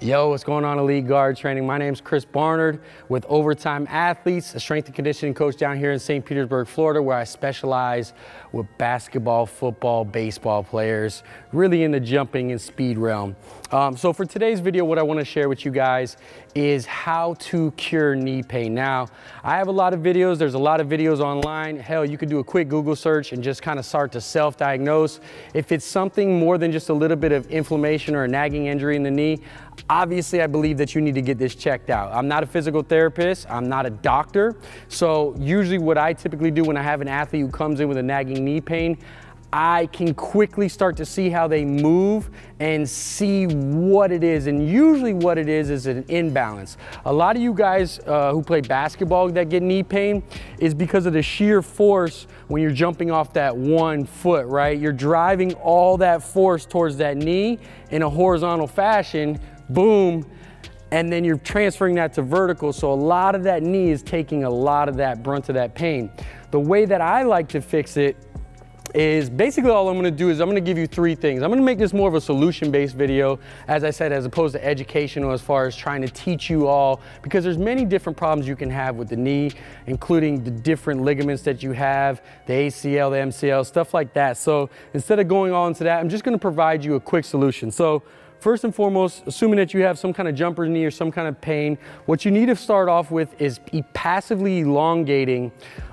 Yo, what's going on, Elite Guard Training? My name is Chris Barnard with Overtime Athletes, a strength and conditioning coach down here in St. Petersburg, Florida, where I specialize with basketball, football, baseball players, really in the jumping and speed realm. Um, so for today's video, what I want to share with you guys is how to cure knee pain. Now, I have a lot of videos. There's a lot of videos online. Hell, you could do a quick Google search and just kind of start to self-diagnose. If it's something more than just a little bit of inflammation or a nagging injury in the knee, obviously I believe that you need to get this checked out. I'm not a physical therapist. I'm not a doctor. So usually what I typically do when I have an athlete who comes in with a nagging knee pain, I can quickly start to see how they move and see what it is. And usually what it is is an imbalance. A lot of you guys uh, who play basketball that get knee pain is because of the sheer force when you're jumping off that one foot, right? You're driving all that force towards that knee in a horizontal fashion, boom, and then you're transferring that to vertical. So a lot of that knee is taking a lot of that brunt of that pain. The way that I like to fix it is basically all I'm gonna do is I'm gonna give you three things. I'm gonna make this more of a solution-based video, as I said, as opposed to educational as far as trying to teach you all, because there's many different problems you can have with the knee, including the different ligaments that you have, the ACL, the MCL, stuff like that. So instead of going all into that, I'm just gonna provide you a quick solution. So First and foremost, assuming that you have some kind of jumper knee or some kind of pain, what you need to start off with is passively elongating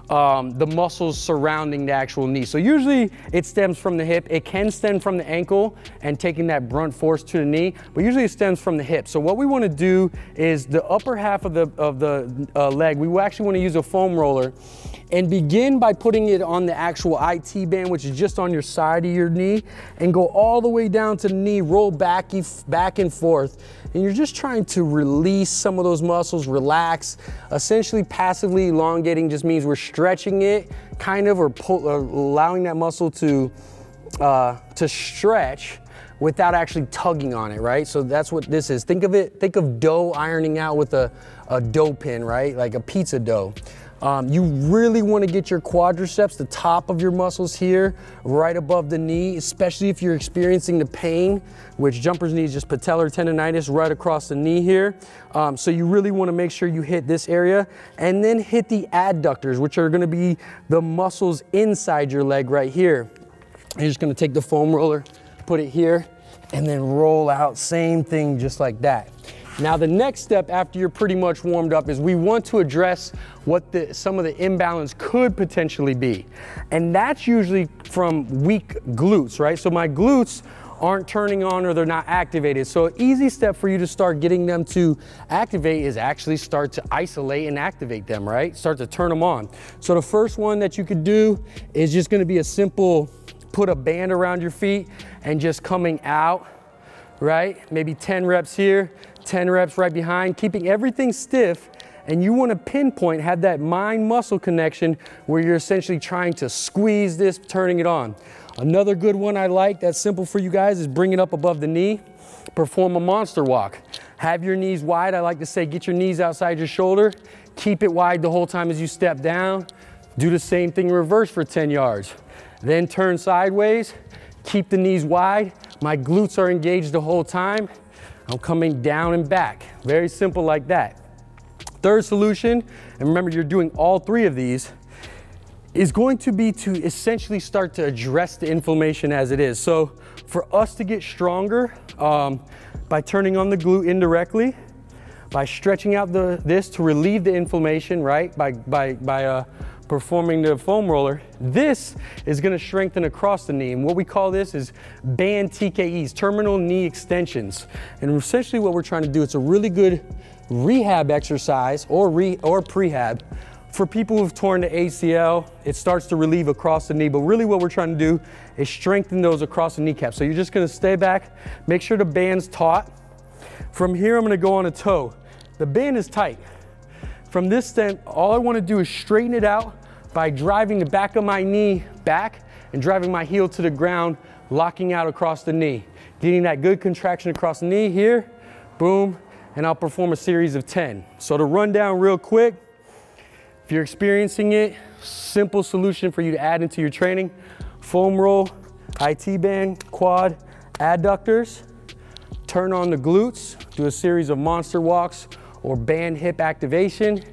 um, the muscles surrounding the actual knee. So usually it stems from the hip. It can stem from the ankle and taking that brunt force to the knee, but usually it stems from the hip. So what we wanna do is the upper half of the, of the uh, leg, we actually wanna use a foam roller and begin by putting it on the actual IT band, which is just on your side of your knee, and go all the way down to the knee, roll back, back and forth. And you're just trying to release some of those muscles, relax. Essentially, passively elongating just means we're stretching it, kind of, or, pull, or allowing that muscle to, uh, to stretch without actually tugging on it, right? So that's what this is. Think of it, think of dough ironing out with a, a dough pin, right? Like a pizza dough. Um, you really want to get your quadriceps, the top of your muscles here, right above the knee, especially if you're experiencing the pain, which jumper's knee is just patellar tendonitis right across the knee here. Um, so you really want to make sure you hit this area and then hit the adductors, which are going to be the muscles inside your leg right here. You're just going to take the foam roller, put it here, and then roll out, same thing just like that. Now the next step after you're pretty much warmed up is we want to address what the, some of the imbalance could potentially be. And that's usually from weak glutes, right? So my glutes aren't turning on or they're not activated. So an easy step for you to start getting them to activate is actually start to isolate and activate them, right? Start to turn them on. So the first one that you could do is just gonna be a simple, put a band around your feet and just coming out, right? Maybe 10 reps here, 10 reps right behind, keeping everything stiff and you want to pinpoint, have that mind muscle connection where you're essentially trying to squeeze this, turning it on. Another good one I like that's simple for you guys is bring it up above the knee, perform a monster walk. Have your knees wide. I like to say get your knees outside your shoulder, keep it wide the whole time as you step down. Do the same thing in reverse for 10 yards. Then turn sideways, keep the knees wide. My glutes are engaged the whole time. I'm coming down and back. Very simple like that. Third solution, and remember you're doing all three of these, is going to be to essentially start to address the inflammation as it is. So for us to get stronger, um, by turning on the glute indirectly, by stretching out the, this to relieve the inflammation, right? By, by, by uh, performing the foam roller, this is gonna strengthen across the knee. And what we call this is band TKEs, terminal knee extensions. And essentially what we're trying to do, it's a really good rehab exercise or, re, or prehab for people who've torn the ACL, it starts to relieve across the knee, but really what we're trying to do is strengthen those across the kneecap. So you're just gonna stay back, make sure the band's taut. From here, I'm gonna go on a toe. The band is tight. From this stent, all I wanna do is straighten it out by driving the back of my knee back and driving my heel to the ground, locking out across the knee. Getting that good contraction across the knee here, boom, and I'll perform a series of 10. So to run down real quick, if you're experiencing it, simple solution for you to add into your training, foam roll, IT band, quad, adductors, turn on the glutes, do a series of monster walks or band hip activation,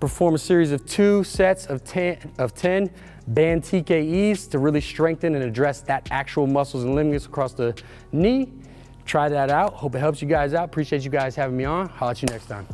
perform a series of two sets of 10, of 10 band TKEs to really strengthen and address that actual muscles and ligaments across the knee. Try that out. Hope it helps you guys out. Appreciate you guys having me on. I'll at you next time.